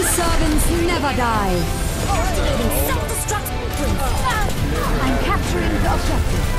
My servants never die. Self-destruct. I'm capturing the objective.